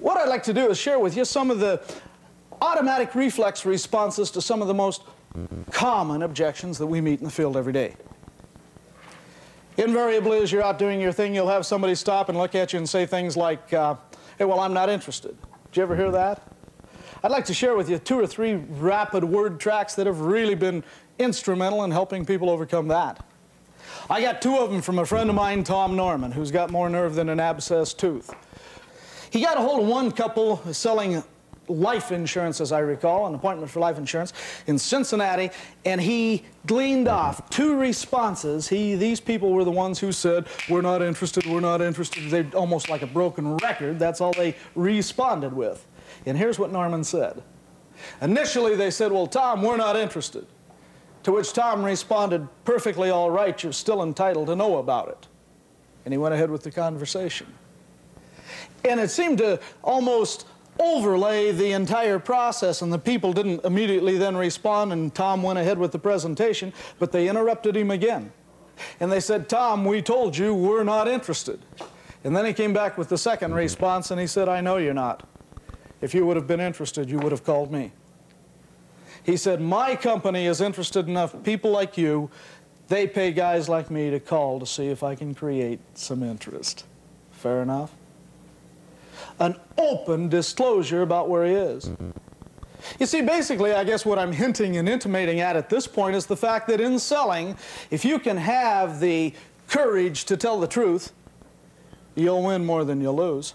what I'd like to do is share with you some of the automatic reflex responses to some of the most common objections that we meet in the field every day. Invariably, as you're out doing your thing, you'll have somebody stop and look at you and say things like, uh, hey, well, I'm not interested. Did you ever hear that? I'd like to share with you two or three rapid word tracks that have really been instrumental in helping people overcome that. I got two of them from a friend of mine, Tom Norman, who's got more nerve than an abscessed tooth. He got a hold of one couple selling life insurance, as I recall, an appointment for life insurance in Cincinnati, and he gleaned off two responses. He, these people were the ones who said, we're not interested, we're not interested. They're almost like a broken record. That's all they responded with. And here's what Norman said. Initially, they said, well, Tom, we're not interested. To which Tom responded, perfectly all right, you're still entitled to know about it. And he went ahead with the conversation. And it seemed to almost overlay the entire process, and the people didn't immediately then respond, and Tom went ahead with the presentation, but they interrupted him again. And they said, Tom, we told you we're not interested. And then he came back with the second mm-hmm. response, and he said, I know you're not. If you would have been interested, you would have called me. He said, my company is interested enough, people like you, they pay guys like me to call to see if I can create some interest. Fair enough? An open disclosure about where he is. You see, basically, I guess what I'm hinting and intimating at at this point is the fact that in selling, if you can have the courage to tell the truth, you'll win more than you'll lose.